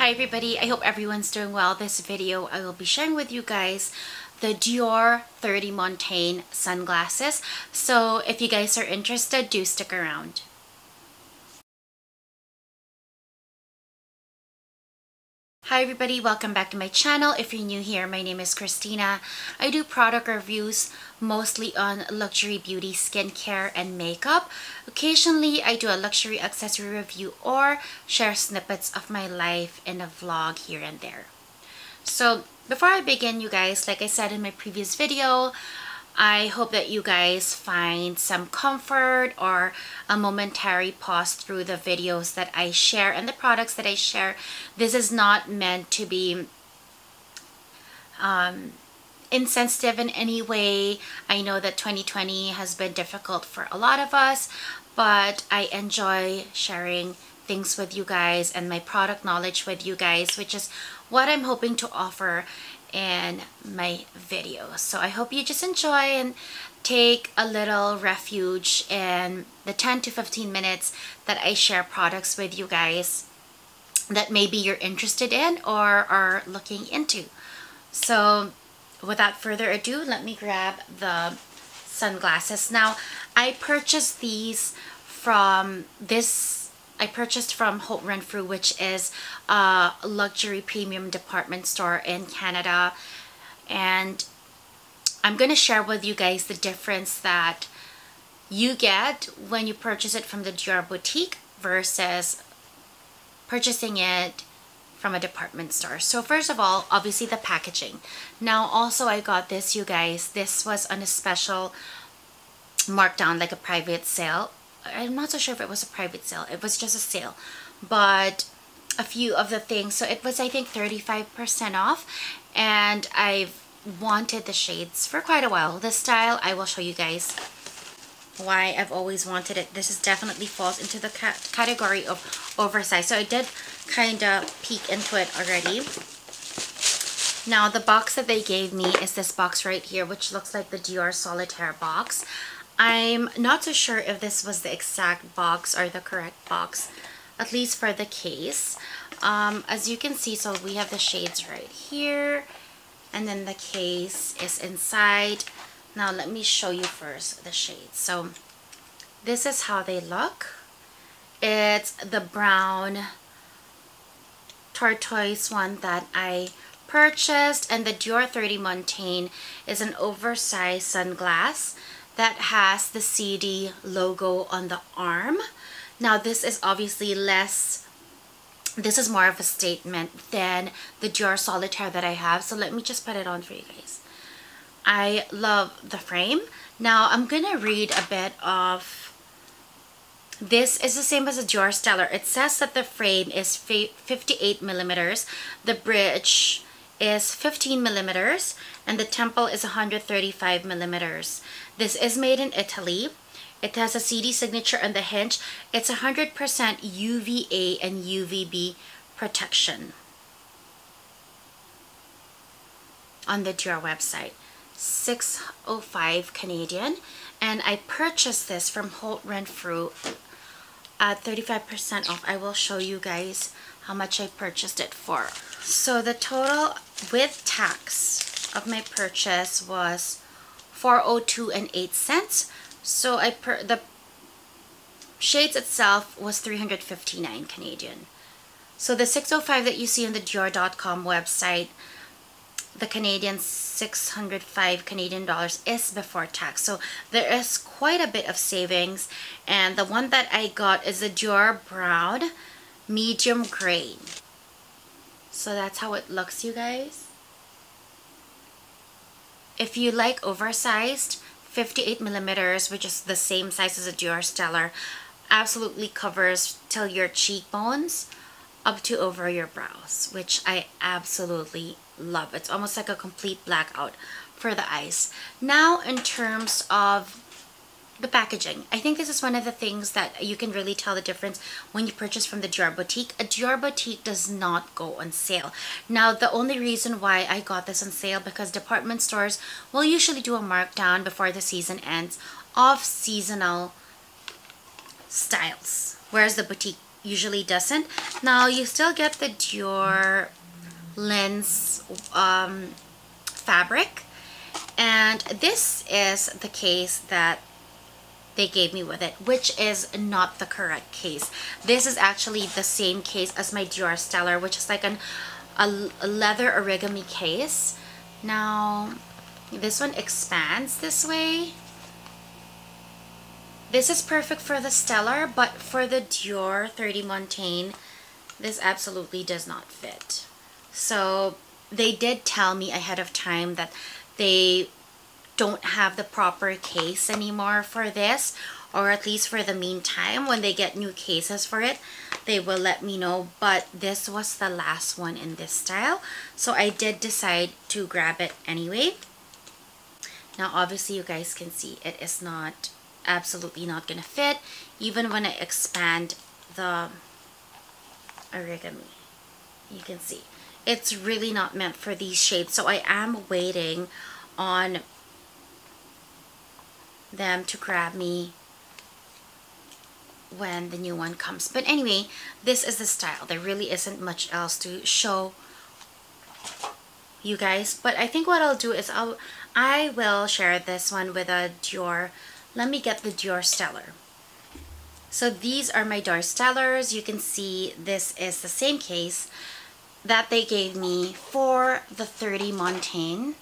Hi everybody, I hope everyone's doing well. This video I will be sharing with you guys the Dior 30 Montaigne sunglasses. So if you guys are interested, do stick around. Hi everybody, welcome back to my channel. If you're new here, my name is Cristina. I do product reviews mostly on luxury beauty, skincare, and makeup. Occasionally, I do a luxury accessory review or share snippets of my life in a vlog here and there. So before I begin, you guys, like I said in my previous video, I hope that you guys find some comfort or a momentary pause through the videos that I share and the products that I share. This is not meant to be um, insensitive in any way. I know that 2020 has been difficult for a lot of us, but I enjoy sharing things with you guys and my product knowledge with you guys, which is what I'm hoping to offer in my videos. So I hope you just enjoy and take a little refuge in the 10 to 15 minutes that I share products with you guys that maybe you're interested in or are looking into. So without further ado, let me grab the sunglasses. Now, I purchased these from this I purchased from Holt Renfrew, which is a luxury premium department store in Canada. And I'm going to share with you guys the difference that you get when you purchase it from the Dior boutique versus purchasing it from a department store. So first of all, obviously the packaging. Now also I got this, you guys. This was on a special markdown, like a private sale. I'm not so sure if it was a private sale. It was just a sale. But a few of the things, so it was I think 35% off. And I've wanted the shades for quite a while. This style, I will show you guys why I've always wanted it. This is definitely falls into the ca category of oversized. So I did kind of peek into it already. Now the box that they gave me is this box right here, which looks like the Dior Solitaire box. I'm not so sure if this was the exact box or the correct box, at least for the case. Um, as you can see, so we have the shades right here, and then the case is inside. Now let me show you first the shades. So this is how they look. It's the brown tortoise one that I purchased and the Dior 30 Montaigne is an oversized sunglass that has the CD logo on the arm. Now this is obviously less, this is more of a statement than the Dior Solitaire that I have. So let me just put it on for you guys. I love the frame. Now I'm to read a bit of this is the same as a Dior Stellaire. It says that the frame is 58 millimeters. The bridge is 15 millimeters and the temple is 135 millimeters. This is made in Italy. It has a CD signature on the hinge. It's 100% UVA and UVB protection on the Dior website. 605 Canadian and I purchased this from Holt Renfrew at 35% off. I will show you guys how much I purchased it for. So the total with tax of my purchase was 402 and 8 cents. So I per the shades itself was 359 Canadian. So the 605 that you see on the Dior.com website, the Canadian 605 Canadian dollars is before tax. So there is quite a bit of savings. And the one that I got is a Dior Brown medium grain. So that's how it looks, you guys. If you like oversized, 58 millimeters, which is the same size as a Dior Stellaire, absolutely covers till your cheekbones up to over your brows, which I absolutely love. It's almost like a complete blackout for the eyes. Now, in terms of the packaging. I think this is one of the things that you can really tell the difference when you purchase from the Dior Boutique. A Dior Boutique does not go on sale. Now, the only reason why I got this on sale because department stores will usually do a markdown before the season ends of seasonal styles. Whereas the boutique usually doesn't. Now you still get the Dior lens um, fabric. And this is the case that they gave me with it which is not the correct case. This is actually the same case as my Dior Stellaire which is like an a, a leather origami case. Now this one expands this way. This is perfect for the Stellaire but for the Dior 30 Montaigne this absolutely does not fit so they did tell me ahead of time that they don't have the proper case anymore for this or at least for the meantime when they get new cases for it they will let me know. But this was the last one in this style so I did decide to grab it anyway. Now obviously you guys can see it is not absolutely not gonna fit even when I expand the origami you can see it's really not meant for these shades. so I am waiting on them to grab me when the new one comes. But anyway this is the style. There really isn't much else to show you guys. But I think what I'll do is I'll I will share this one with a Dior. Let me get the Dior Stellaire. So these are my Dior Stellaires. You can see this is the same case that they gave me for the 30 Montaigne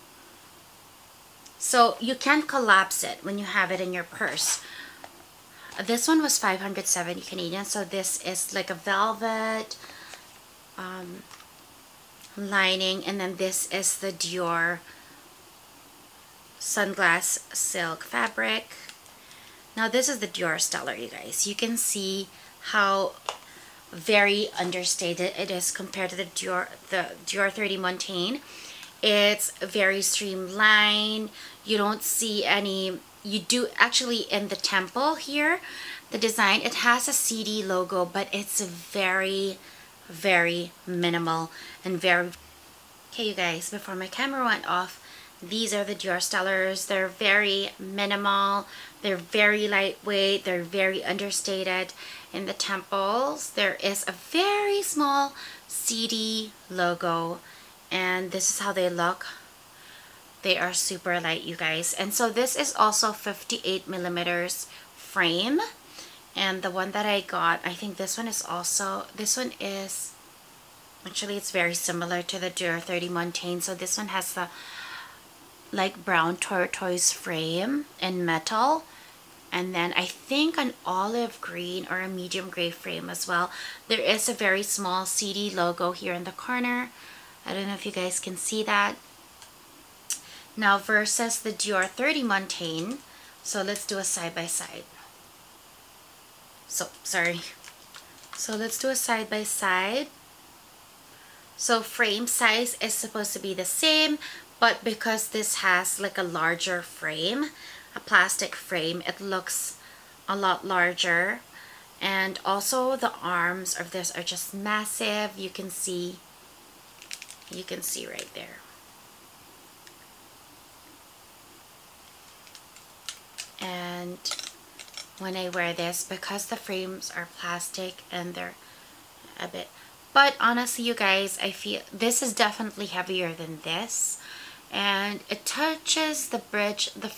so you can collapse it when you have it in your purse. This one was 570 Canadian. So this is like a velvet um, lining. And then this is the Dior sunglass silk fabric. Now this is the Dior Stellaire, you guys. You can see how very understated it is compared to the Dior, the Dior 30 Montaigne. It's very streamlined. You don't see any, you do actually in the temple here, the design, it has a CD logo, but it's very, very minimal and very, okay you guys, before my camera went off, these are the Dior Stellaires. They're very minimal. They're very lightweight. They're very understated. In the temples, there is a very small CD logo and this is how they look. They are super light you guys. And so this is also 58 millimeters frame. And the one that I got I think this one is also this one is actually it's very similar to the Dior 30 Montaigne. So this one has the like brown tortoise frame in metal and then I think an olive green or a medium gray frame as well there is a very small CD logo here in the corner I don't know if you guys can see that. Now versus the Dior 30 Montaigne. So let's do a side by side. So, sorry. So let's do a side by side. So frame size is supposed to be the same, but because this has like a larger frame, a plastic frame, it looks a lot larger. And also the arms of this are just massive. You can see you can see right there. And when I wear this, because the frames are plastic and they're a bit, but honestly you guys, I feel this is definitely heavier than this. And it touches the bridge, the,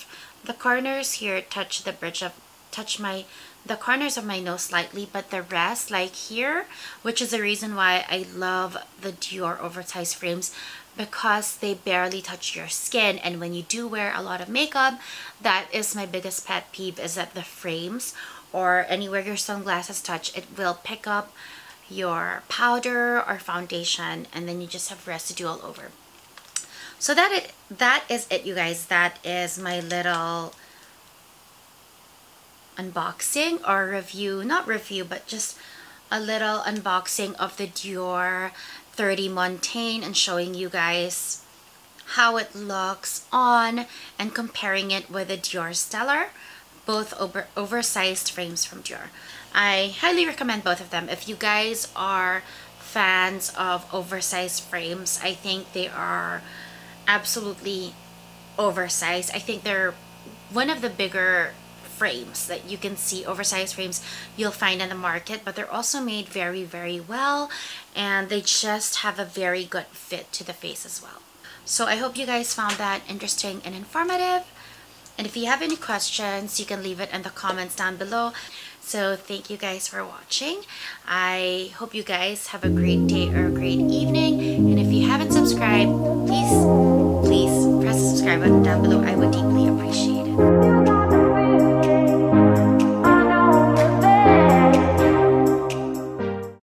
the corners here touch the bridge of, touch my the corners of my nose slightly but the rest like here which is the reason why I love the Dior oversized frames because they barely touch your skin. And when you do wear a lot of makeup that is my biggest pet peeve is that the frames or anywhere your sunglasses touch it will pick up your powder or foundation and then you just have residue all over so that it that is it you guys that is my little unboxing or review, not review, but just a little unboxing of the Dior 30 Montaigne and showing you guys how it looks on and comparing it with the Dior Stellaire, both over oversized frames from Dior. I highly recommend both of them. If you guys are fans of oversized frames, I think they are absolutely oversized. I think they're one of the bigger frames that you can see oversized frames you'll find in the market but they're also made very very well and they just have a very good fit to the face as well. So I hope you guys found that interesting and informative. And if you have any questions you can leave it in the comments down below. So thank you guys for watching. I hope you guys have a great day or a great evening. And if you haven't subscribed please subscribe button down below. I would deeply appreciate it.